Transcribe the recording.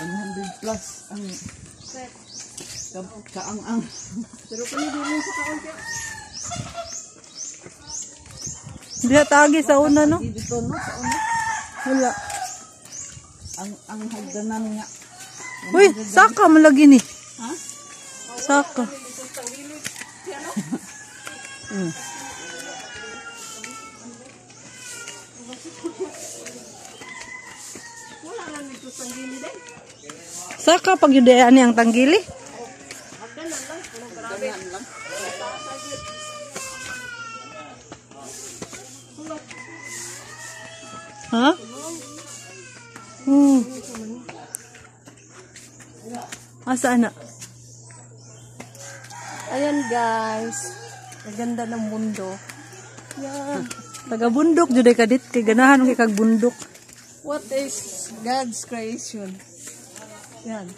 100 plus ang kaang-ang. Pero kung hindi mo sa kaunti. Di tagi sa una, no? Dito no, sa una. Wala. Ang, ang hagdanan nga. Uy, saka malagi ni. Ha? Saka. Mm. Wala lang nito sa gili din. Saka pag yun ani ang tanggili. Ha? Hmm. Asa na? Ayan guys. Maganda ng mundo. Yan. Taga bundok jud ka dit kay ganahan kay kag bundok. What is God's creation? 这样子